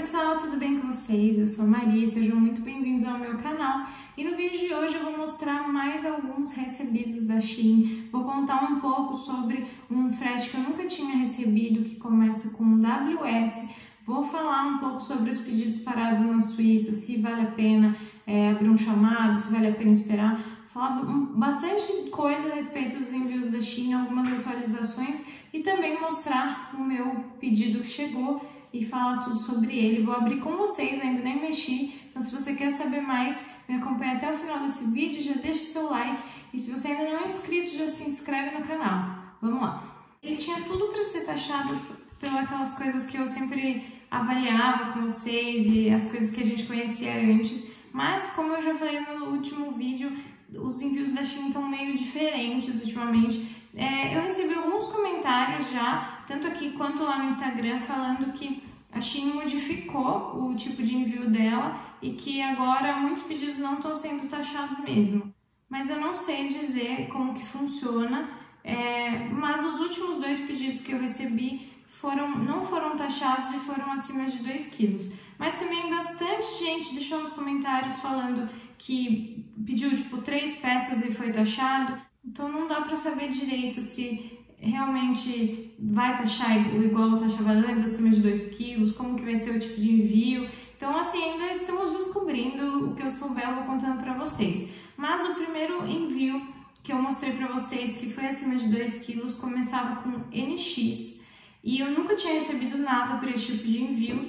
pessoal, tudo bem com vocês? Eu sou a Maria, sejam muito bem-vindos ao meu canal e no vídeo de hoje eu vou mostrar mais alguns recebidos da Shein. Vou contar um pouco sobre um frete que eu nunca tinha recebido que começa com WS. Vou falar um pouco sobre os pedidos parados na Suíça, se vale a pena é, abrir um chamado, se vale a pena esperar. Falar bastante coisa a respeito dos envios da Shein, algumas atualizações e também mostrar o meu pedido que chegou e falar tudo sobre ele. Vou abrir com vocês, ainda nem mexi, então se você quer saber mais, me acompanhe até o final desse vídeo, já deixe seu like e se você ainda não é inscrito, já se inscreve no canal. Vamos lá! Ele tinha tudo para ser taxado pelas coisas que eu sempre avaliava com vocês e as coisas que a gente conhecia antes, mas como eu já falei no último vídeo, os envios da China estão meio diferentes ultimamente. É, eu recebi alguns comentários já, tanto aqui quanto lá no Instagram, falando que a China modificou o tipo de envio dela e que agora muitos pedidos não estão sendo taxados mesmo. Mas eu não sei dizer como que funciona, é, mas os últimos dois pedidos que eu recebi foram, não foram taxados e foram acima de 2 quilos. Mas também bastante gente deixou nos comentários falando que pediu tipo três peças e foi taxado. Então não dá para saber direito se realmente vai taxar igual taxava antes, acima de 2 quilos, como que vai ser o tipo de envio. Então assim, ainda estamos descobrindo o que eu souber, eu vou contando para vocês. Mas o primeiro envio que eu mostrei para vocês, que foi acima de 2 quilos, começava com NX. E eu nunca tinha recebido nada por esse tipo de envio.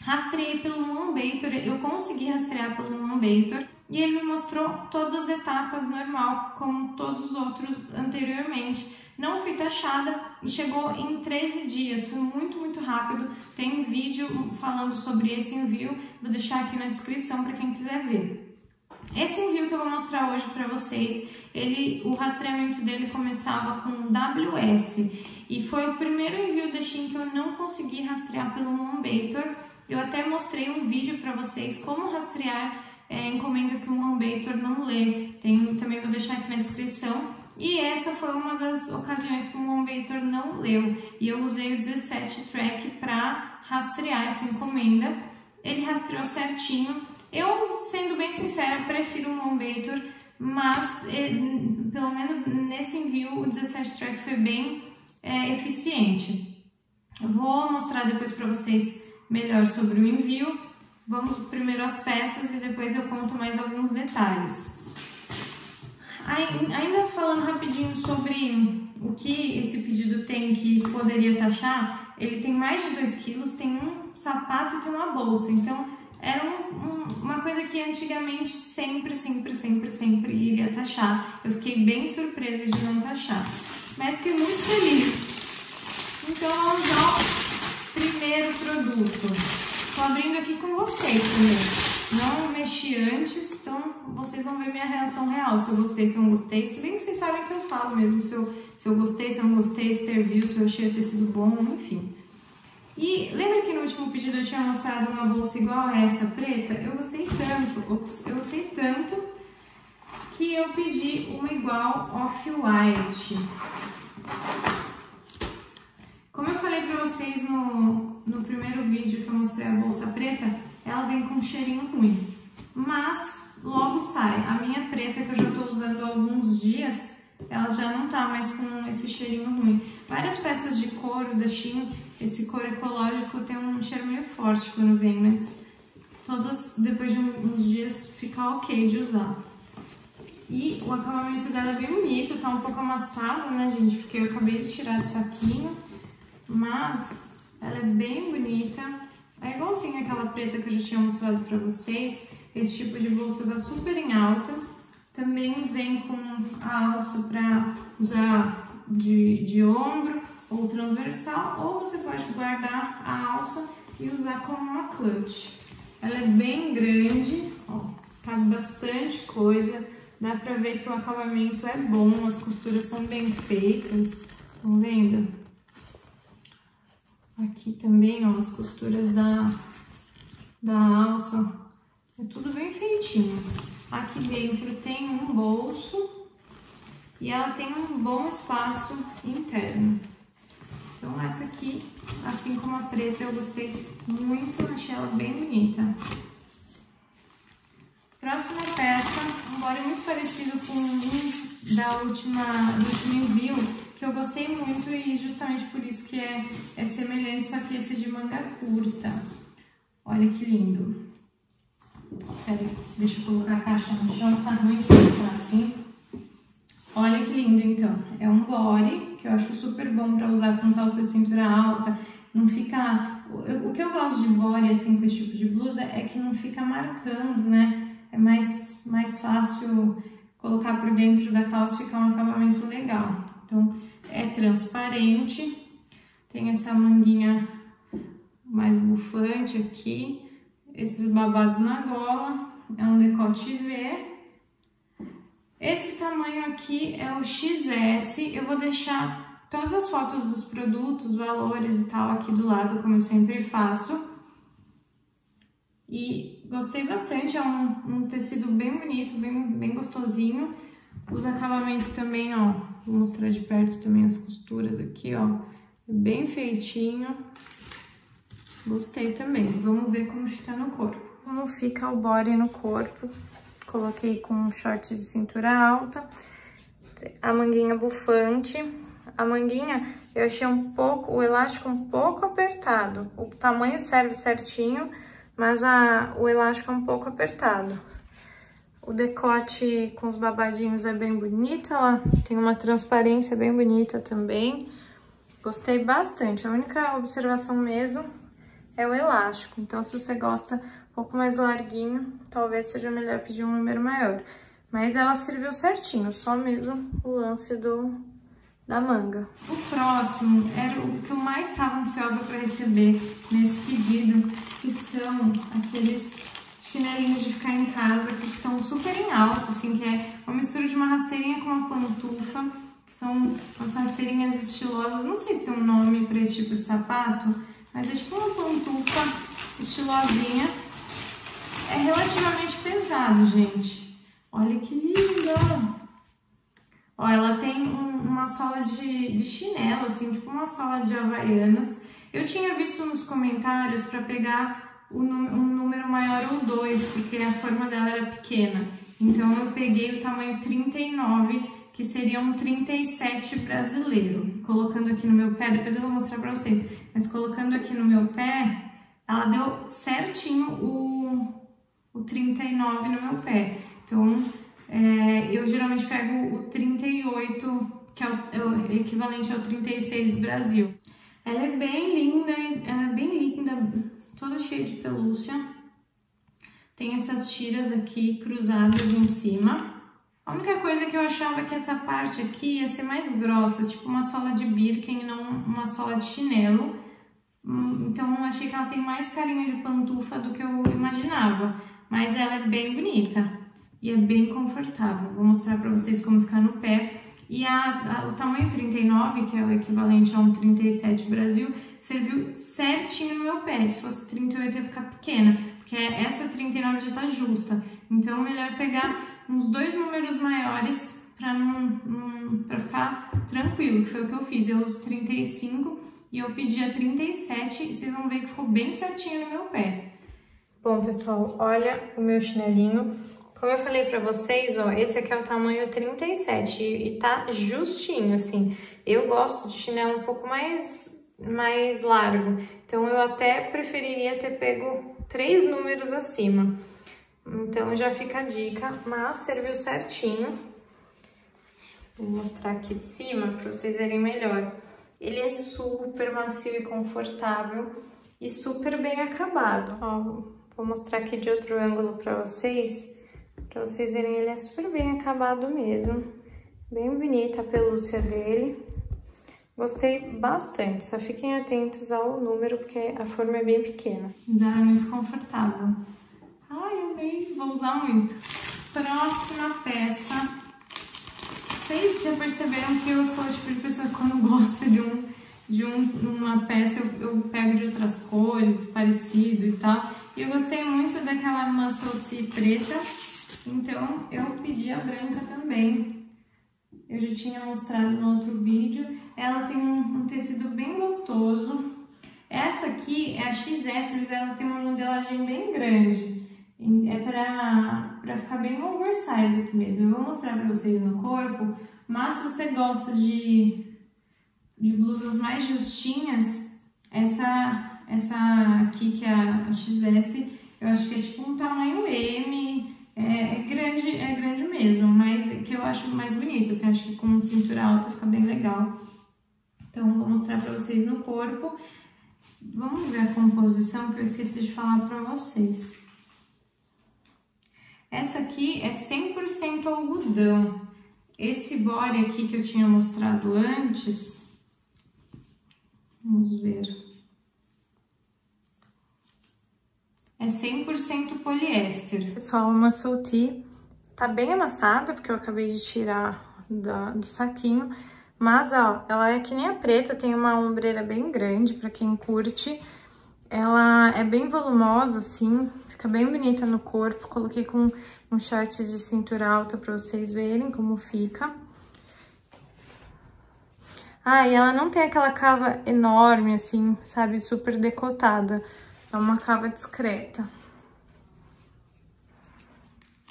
Rastreei pelo Moonbator, eu consegui rastrear pelo Moonbator e ele me mostrou todas as etapas normal, como todos os outros anteriormente. Não fui taxada e chegou em 13 dias, foi muito, muito rápido. Tem um vídeo falando sobre esse envio, vou deixar aqui na descrição para quem quiser ver. Esse envio que eu vou mostrar hoje para vocês, ele, o rastreamento dele começava com WS e foi o primeiro envio da Shein que eu não consegui rastrear pelo Moonbator eu até mostrei um vídeo para vocês como rastrear é, encomendas que o Moonbator não lê. Tem, também vou deixar aqui na descrição. E essa foi uma das ocasiões que o Moonbator não leu. E eu usei o 17 Track para rastrear essa encomenda. Ele rastreou certinho. Eu, sendo bem sincera, prefiro o Moonbator, mas é, pelo menos nesse envio o 17 Track foi bem é, eficiente. Eu vou mostrar depois para vocês melhor sobre o envio. Vamos primeiro às peças e depois eu conto mais alguns detalhes. Ainda falando rapidinho sobre o que esse pedido tem que poderia taxar, ele tem mais de 2 quilos, tem um sapato e tem uma bolsa. Então, era um, um, uma coisa que antigamente sempre, sempre, sempre, sempre iria taxar. Eu fiquei bem surpresa de não taxar. Mas fiquei muito feliz. Então, vamos ao primeiro produto. Tô abrindo aqui com vocês também. Não mexi antes, então vocês vão ver minha reação real. Se eu gostei, se eu não gostei. Se bem que vocês sabem que eu falo mesmo. Se eu, se eu gostei, se eu não gostei, se serviu, se eu achei ter sido bom, enfim. E lembra que no último pedido eu tinha mostrado uma bolsa igual a essa preta? Eu gostei tanto, ops, eu gostei tanto que eu pedi uma igual off-white. Como eu falei pra vocês no, no primeiro vídeo que eu mostrei a bolsa preta, ela vem com um cheirinho ruim. Mas logo sai. A minha preta que eu já tô usando há alguns dias, ela já não tá mais com esse cheirinho ruim. Várias peças de couro da Shein, esse couro ecológico tem um cheiro meio forte quando vem, mas todas depois de uns dias fica ok de usar. E o acabamento dela é bem bonito, tá um pouco amassado, né, gente? Porque eu acabei de tirar do saquinho mas ela é bem bonita. É igualzinho aquela preta que eu já tinha mostrado pra vocês. Esse tipo de bolsa dá super em alta. Também vem com a alça para usar de, de ombro ou transversal, ou você pode guardar a alça e usar como uma clutch. Ela é bem grande, ó, cabe bastante coisa, dá pra ver que o acabamento é bom, as costuras são bem feitas, estão vendo? Aqui também, ó, as costuras da, da alça. É tudo bem feitinho. Aqui dentro tem um bolso e ela tem um bom espaço interno. Então essa aqui, assim como a preta, eu gostei muito, achei ela bem bonita. Próxima peça, um body muito parecido com um da última, do último envio, que eu gostei muito e justamente por isso que é, é semelhante, só que esse é de manga curta. Olha que lindo. Peraí, deixa eu colocar a caixa no chão, tá ruim assim. Olha que lindo, então. É um body que eu acho super bom para usar com calça de cintura alta. Não fica... O que eu gosto de body, assim, com esse tipo de blusa, é que não fica marcando, né? é mais, mais fácil colocar por dentro da calça, ficar um acabamento legal. Então, é transparente, tem essa manguinha mais bufante aqui, esses babados na gola, é um decote V. Esse tamanho aqui é o XS, eu vou deixar todas as fotos dos produtos, valores e tal aqui do lado, como eu sempre faço. E gostei bastante, é um, um tecido bem bonito, bem, bem gostosinho. Os acabamentos também, ó, vou mostrar de perto também as costuras aqui, ó. Bem feitinho. Gostei também. Vamos ver como fica no corpo. Como fica o body no corpo. Coloquei com shorts de cintura alta. A manguinha bufante. A manguinha eu achei um pouco, o elástico um pouco apertado. O tamanho serve certinho, mas a, o elástico é um pouco apertado. O decote com os babadinhos é bem bonito, ela tem uma transparência bem bonita também. Gostei bastante, a única observação mesmo é o elástico. Então, se você gosta um pouco mais larguinho, talvez seja melhor pedir um número maior. Mas ela serviu certinho, só mesmo o lance do, da manga. O próximo era o que eu mais estava ansiosa para receber nesse pedido, que são aqueles chinelinhos de ficar em casa que estão super em alta, assim, que é uma mistura de uma rasteirinha com uma pantufa, que são as rasteirinhas estilosas, não sei se tem um nome para esse tipo de sapato, mas é tipo uma pantufa estilosinha. É relativamente pesado, gente. Olha que lindo! Ó, ela tem um, uma sola de, de chinelo, assim, tipo uma sola de havaianas. Eu tinha visto nos comentários para pegar um número maior ou dois, porque a forma dela era pequena. Então eu peguei o tamanho 39, que seria um 37 brasileiro. Colocando aqui no meu pé, depois eu vou mostrar para vocês, mas colocando aqui no meu pé, ela deu certinho o, o 39 no meu pé. Então é, eu geralmente pego o 38, que é o, é o, equivalente ao 36 Brasil. Ela é bem linda, ela é bem linda, toda cheia de pelúcia. Tem essas tiras aqui cruzadas em cima. A única coisa que eu achava que essa parte aqui ia ser mais grossa, tipo uma sola de Birken, não uma sola de chinelo. Então eu achei que ela tem mais carinho de pantufa do que eu imaginava, mas ela é bem bonita e é bem confortável. Vou mostrar para vocês como ficar no pé. E a, a, o tamanho 39, que é o equivalente a um 37 Brasil, serviu certinho no meu pé. Se fosse 38 ia ficar pequena, porque essa 39 já tá justa. Então, melhor pegar uns dois números maiores para não, não para ficar tranquilo, que foi o que eu fiz. Eu uso 35 e eu pedi a 37 e vocês vão ver que ficou bem certinho no meu pé. Bom, pessoal, olha o meu chinelinho. Como eu falei pra vocês, ó, esse aqui é o tamanho 37 e, e tá justinho, assim. Eu gosto de chinelo um pouco mais, mais largo, então eu até preferiria ter pego três números acima. Então já fica a dica, mas serviu certinho. Vou mostrar aqui de cima para vocês verem melhor. Ele é super macio e confortável e super bem acabado. Ó, vou mostrar aqui de outro ângulo para vocês. Pra vocês verem, ele é super bem acabado mesmo. Bem bonita a pelúcia dele. Gostei bastante, só fiquem atentos ao número, porque a forma é bem pequena. Mas ela é muito confortável. Ai, amei, vou usar muito. Próxima peça. Vocês já perceberam que eu sou o tipo de pessoa que quando gosta de, um, de um, uma peça, eu, eu pego de outras cores, parecido e tal. E eu gostei muito daquela tee preta, então, eu pedi a branca também. Eu já tinha mostrado no outro vídeo. Ela tem um, um tecido bem gostoso. Essa aqui é a XS, ela tem uma modelagem bem grande. É pra, pra ficar bem oversize aqui mesmo. Eu vou mostrar pra vocês no corpo, mas se você gosta de, de blusas mais justinhas, essa, essa aqui que é a XS, eu acho que é tipo um tamanho M, é, é, grande, é grande mesmo, mas que eu acho mais bonito, assim, acho que com cintura alta fica bem legal. Então, vou mostrar pra vocês no corpo. Vamos ver a composição que eu esqueci de falar pra vocês. Essa aqui é 100% algodão. Esse body aqui que eu tinha mostrado antes, vamos ver. É 100% poliéster. Pessoal, uma solti tá bem amassada, porque eu acabei de tirar do saquinho. Mas, ó, ela é que nem a preta, tem uma ombreira bem grande pra quem curte. Ela é bem volumosa, assim, fica bem bonita no corpo. Coloquei com um short de cintura alta pra vocês verem como fica. Ah, e ela não tem aquela cava enorme, assim, sabe, super decotada. É uma cava discreta.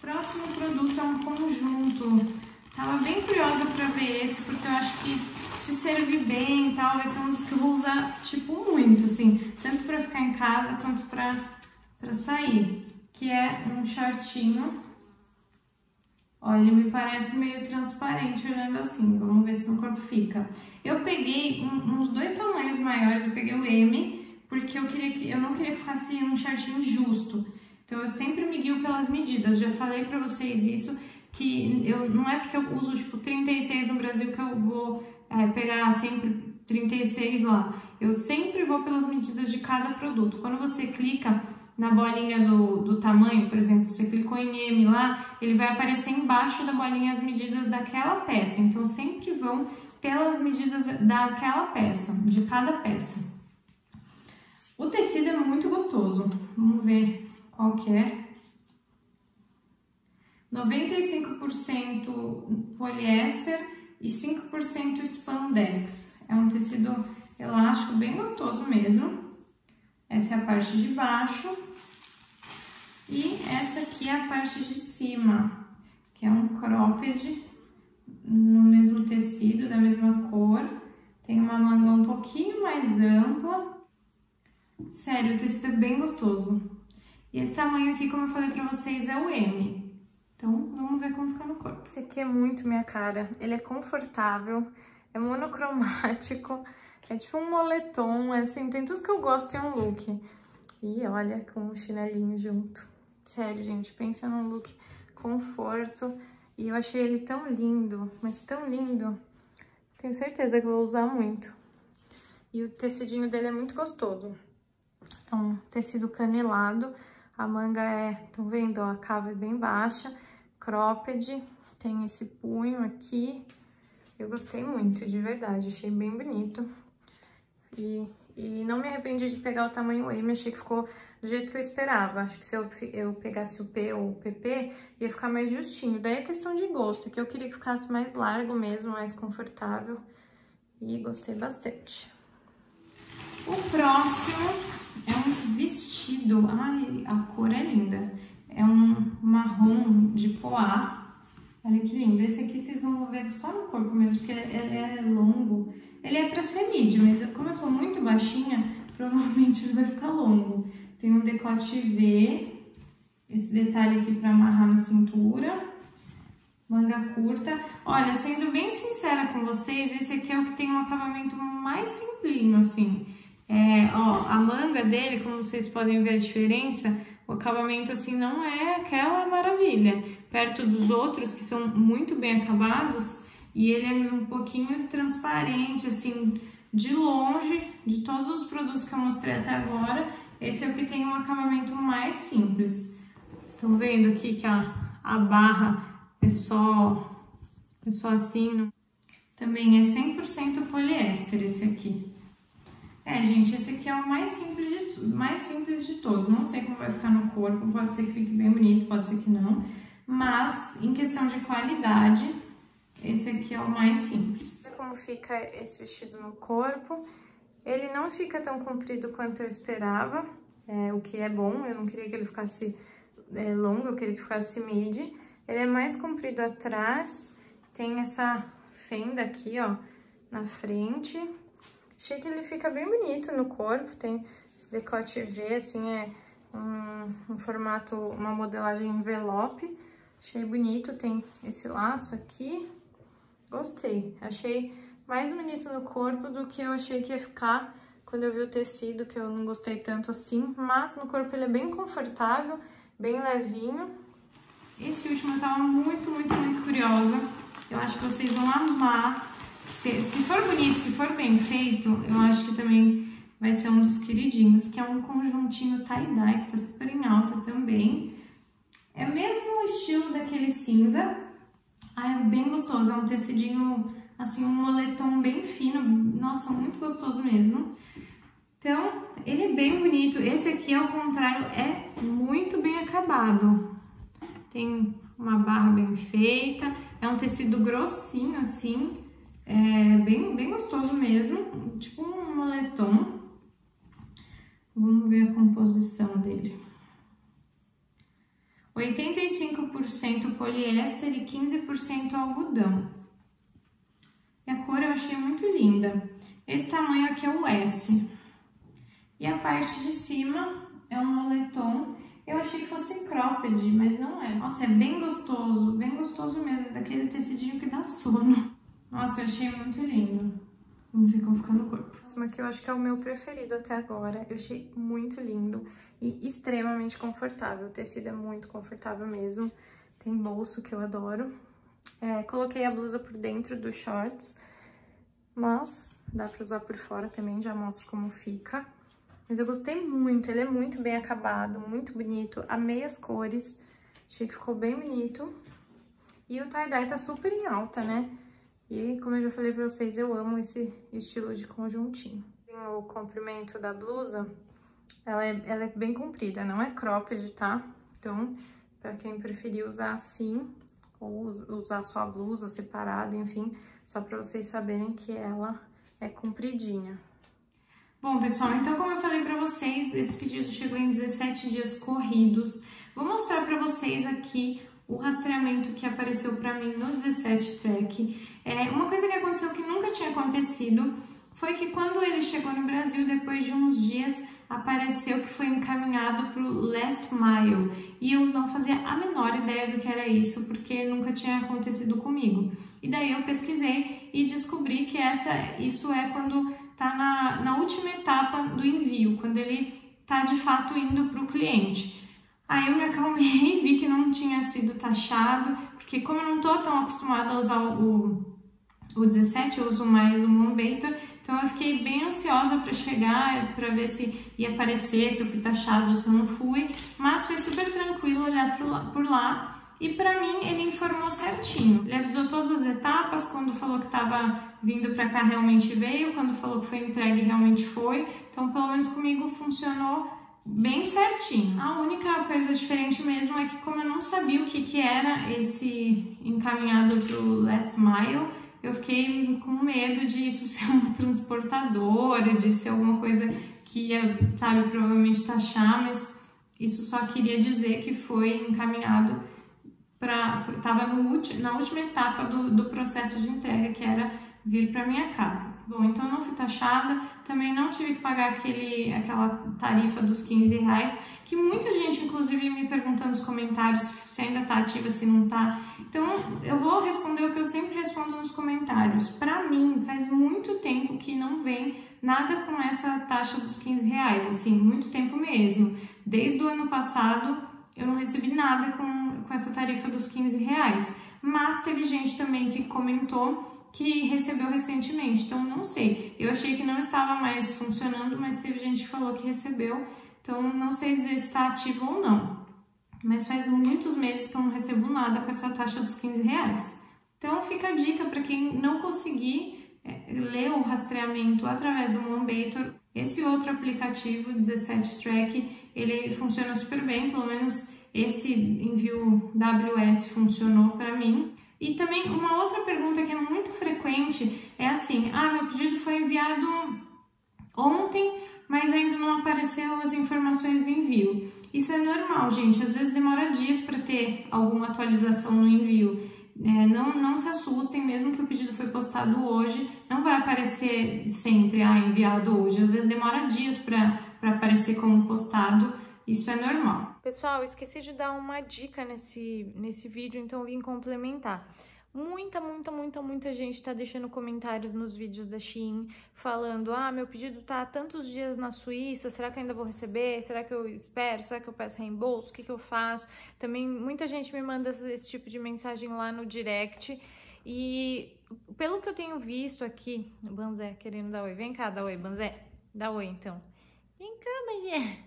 Próximo produto é um conjunto. Tava bem curiosa pra ver esse, porque eu acho que se servir bem e tal, vai ser um dos que eu vou usar, tipo, muito, assim. Tanto pra ficar em casa, quanto pra, pra sair. Que é um shortinho. Ó, ele me parece meio transparente olhando assim. Vamos ver se no corpo fica. Eu peguei um, uns dois tamanhos maiores, eu peguei o M porque eu, queria que, eu não queria que ficasse um shortinho justo. Então, eu sempre me guio pelas medidas. Já falei pra vocês isso, que eu, não é porque eu uso, tipo, 36 no Brasil que eu vou é, pegar sempre 36 lá. Eu sempre vou pelas medidas de cada produto. Quando você clica na bolinha do, do tamanho, por exemplo, você clicou em M lá, ele vai aparecer embaixo da bolinha as medidas daquela peça. Então, sempre vão pelas medidas daquela peça, de cada peça. O tecido é muito gostoso. Vamos ver qual que é. 95% poliéster e 5% spandex. É um tecido elástico bem gostoso mesmo. Essa é a parte de baixo. E essa aqui é a parte de cima, que é um cropped no mesmo tecido, da mesma cor. Tem uma manga um pouquinho mais ampla Sério, o tecido é bem gostoso. E esse tamanho aqui, como eu falei pra vocês, é o M. Então, vamos ver como fica no corpo. Esse aqui é muito minha cara. Ele é confortável, é monocromático, é tipo um moletom, é assim, tem tudo que eu gosto em um look. E olha, com um chinelinho junto. Sério, gente, pensa num look conforto. E eu achei ele tão lindo, mas tão lindo. Tenho certeza que eu vou usar muito. E o tecidinho dele é muito gostoso. É um tecido canelado. A manga é, estão vendo, ó, a cava é bem baixa, cropped, tem esse punho aqui. Eu gostei muito, de verdade, achei bem bonito. E, e não me arrependi de pegar o tamanho M, achei que ficou do jeito que eu esperava. Acho que se eu, eu pegasse o P ou o PP, ia ficar mais justinho. Daí é questão de gosto, que eu queria que ficasse mais largo mesmo, mais confortável. E gostei bastante. O próximo é um vestido, ai, a cor é linda. É um marrom de poá. Olha que lindo. Esse aqui vocês vão ver só no corpo mesmo, porque ele é longo. Ele é pra ser midi, mas como eu sou muito baixinha, provavelmente ele vai ficar longo. Tem um decote V, esse detalhe aqui pra amarrar na cintura. Manga curta. Olha, sendo bem sincera com vocês, esse aqui é o que tem um acabamento mais simplinho, assim. É, ó, a manga dele, como vocês podem ver a diferença, o acabamento assim não é aquela maravilha. Perto dos outros que são muito bem acabados, e ele é um pouquinho transparente, assim, de longe, de todos os produtos que eu mostrei até agora, esse é o que tem um acabamento mais simples. Estão vendo aqui que a, a barra é só, é só assim? Também é 100% poliéster esse aqui. É, gente, esse aqui é o mais simples de, mais simples de todos. Não sei como vai ficar no corpo, pode ser que fique bem bonito, pode ser que não. Mas, em questão de qualidade, Esse aqui é o mais simples. Como fica esse vestido no corpo. Ele não fica tão comprido quanto eu esperava, é, o que é bom. Eu não queria que ele ficasse é, longo, eu queria que ficasse mid. Ele é mais comprido atrás, tem essa fenda aqui, ó, na frente. Achei que ele fica bem bonito no corpo, tem esse decote V, assim, é um, um formato, uma modelagem envelope. Achei bonito, tem esse laço aqui. Gostei, achei mais bonito no corpo do que eu achei que ia ficar quando eu vi o tecido, que eu não gostei tanto assim. Mas no corpo ele é bem confortável, bem levinho. Esse último eu tava muito, muito, muito curiosa. Eu acho que vocês vão amar. Se, se for bonito, se for bem feito, eu acho que também vai ser um dos queridinhos, que é um conjuntinho tie-dye, que tá super em alça também. É o mesmo estilo daquele cinza. Ah, é bem gostoso, é um tecidinho, assim, um moletom bem fino. Nossa, muito gostoso mesmo. Então, ele é bem bonito. Esse aqui, ao contrário, é muito bem acabado. Tem uma barra bem feita, é um tecido grossinho, assim, é bem, bem gostoso mesmo, tipo um moletom. Vamos ver a composição dele. 85% poliéster e 15% algodão. E a cor eu achei muito linda. Esse tamanho aqui é o S. E a parte de cima é um moletom. Eu achei que fosse cropped, mas não é. Nossa, é bem gostoso, bem gostoso mesmo, daquele tecidinho que dá sono. Nossa, eu achei muito lindo. Vamos ver como fica no corpo. Esse aqui eu acho que é o meu preferido até agora. Eu achei muito lindo e extremamente confortável. O tecido é muito confortável mesmo. Tem bolso que eu adoro. É, coloquei a blusa por dentro dos shorts, mas dá pra usar por fora também, já mostro como fica. Mas eu gostei muito, ele é muito bem acabado, muito bonito. Amei as cores, achei que ficou bem bonito. E o tie-dye tá super em alta, né? E como eu já falei pra vocês, eu amo esse estilo de conjuntinho. O comprimento da blusa, ela é, ela é bem comprida, não é cropped, tá? Então, pra quem preferir usar assim, ou usar só a blusa separada, enfim, só pra vocês saberem que ela é compridinha. Bom, pessoal, então como eu falei pra vocês, esse pedido chegou em 17 dias corridos. Vou mostrar pra vocês aqui o rastreamento que apareceu para mim no 17 track. É, uma coisa que aconteceu que nunca tinha acontecido foi que quando ele chegou no Brasil, depois de uns dias, apareceu que foi encaminhado para o Last Mile. E eu não fazia a menor ideia do que era isso, porque nunca tinha acontecido comigo. E daí eu pesquisei e descobri que essa, isso é quando está na, na última etapa do envio, quando ele está de fato indo para o cliente. Aí eu me acalmei, vi que não tinha sido taxado, porque como eu não tô tão acostumada a usar o, o 17, eu uso mais o Moonbator, então eu fiquei bem ansiosa para chegar, para ver se ia aparecer, se eu fui taxado ou se eu não fui, mas foi super tranquilo olhar por lá, e para mim ele informou certinho. Ele avisou todas as etapas, quando falou que estava vindo para cá realmente veio, quando falou que foi entregue realmente foi. Então, pelo menos comigo funcionou bem certinho. A única coisa diferente mesmo é que como eu não sabia o que, que era esse encaminhado pro last mile, eu fiquei com medo de isso ser uma transportadora, de ser alguma coisa que ia, sabe, provavelmente taxar, mas isso só queria dizer que foi encaminhado para estava na última etapa do, do processo de entrega, que era vir para minha casa. Bom, então não fui taxada, também não tive que pagar aquele, aquela tarifa dos 15 reais, que muita gente, inclusive, me pergunta nos comentários se ainda tá ativa, se não tá. Então, eu vou responder o que eu sempre respondo nos comentários. Para mim, faz muito tempo que não vem nada com essa taxa dos 15 reais, assim, muito tempo mesmo. Desde o ano passado, eu não recebi nada com, com essa tarifa dos 15 reais. Mas teve gente também que comentou que recebeu recentemente. Então, não sei. Eu achei que não estava mais funcionando, mas teve gente que falou que recebeu. Então, não sei dizer se está ativo ou não. Mas faz muitos meses que eu não recebo nada com essa taxa dos 15 reais. Então, fica a dica para quem não conseguir é, ler o rastreamento através do Moonbator. Esse outro aplicativo, 17 Track, ele funciona super bem, pelo menos esse envio WS funcionou para mim. E também uma outra pergunta que é muito frequente é assim: ah, meu pedido foi enviado ontem, mas ainda não apareceu as informações do envio. Isso é normal, gente. Às vezes demora dias para ter alguma atualização no envio. É, não, não se assustem, mesmo que o pedido foi postado hoje, não vai aparecer sempre, ah, enviado hoje. Às vezes demora dias para aparecer como postado, isso é normal. Pessoal, esqueci de dar uma dica nesse, nesse vídeo, então vim complementar. Muita, muita, muita, muita gente tá deixando comentários nos vídeos da Shein falando: ah, meu pedido tá há tantos dias na Suíça, será que ainda vou receber? Será que eu espero? Será que eu peço reembolso? O que, que eu faço? Também muita gente me manda esse tipo de mensagem lá no direct. E pelo que eu tenho visto aqui, Banzé querendo dar oi. Vem cá, dá oi, Banzé. Dá oi então. Vem cá, Banzé.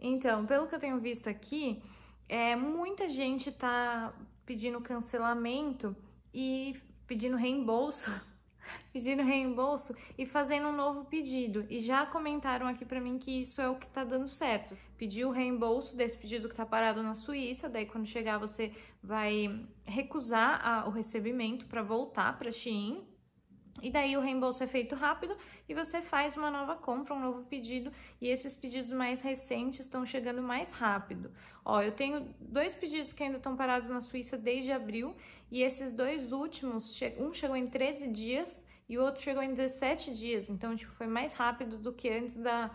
Então, pelo que eu tenho visto aqui, é, muita gente tá pedindo cancelamento e pedindo reembolso, pedindo reembolso e fazendo um novo pedido. E já comentaram aqui para mim que isso é o que tá dando certo. Pedir o reembolso desse pedido que tá parado na Suíça, daí quando chegar você vai recusar a, o recebimento para voltar para Shein e daí o reembolso é feito rápido e você faz uma nova compra, um novo pedido, e esses pedidos mais recentes estão chegando mais rápido. Ó, eu tenho dois pedidos que ainda estão parados na Suíça desde abril, e esses dois últimos, um chegou em 13 dias e o outro chegou em 17 dias, então tipo, foi mais rápido do que antes da,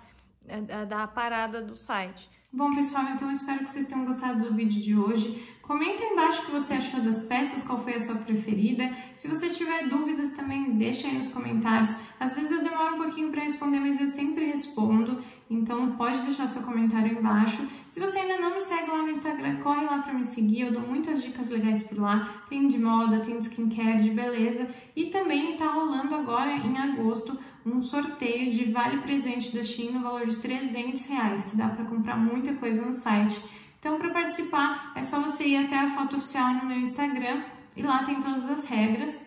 da, da parada do site. Bom, pessoal, então espero que vocês tenham gostado do vídeo de hoje. Comenta aí embaixo o que você achou das peças, qual foi a sua preferida. Se você tiver dúvidas também, deixa aí nos comentários. Às vezes eu demoro um pouquinho para responder, mas eu sempre respondo. Então pode deixar seu comentário embaixo. Se você ainda não me segue lá no Instagram, corre lá para me seguir. Eu dou muitas dicas legais por lá. Tem de moda, tem de skincare, de beleza. E também está rolando agora em agosto um sorteio de vale presente da Shein no valor de 300 reais, que dá para comprar muita coisa no site. Então, para participar, é só você ir até a foto oficial no meu Instagram e lá tem todas as regras.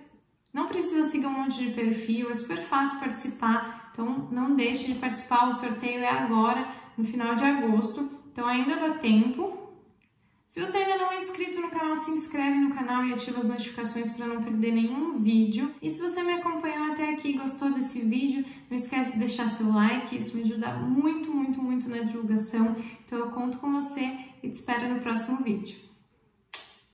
Não precisa seguir um monte de perfil, é super fácil participar. Então, não deixe de participar. O sorteio é agora, no final de agosto. Então, ainda dá tempo. Se você ainda não é inscrito no canal, se inscreve no canal e ativa as notificações para não perder nenhum vídeo. E se você me acompanhou até aqui e gostou desse vídeo, não esquece de deixar seu like, isso me ajuda muito, muito, muito na divulgação. Então eu conto com você e te espero no próximo vídeo.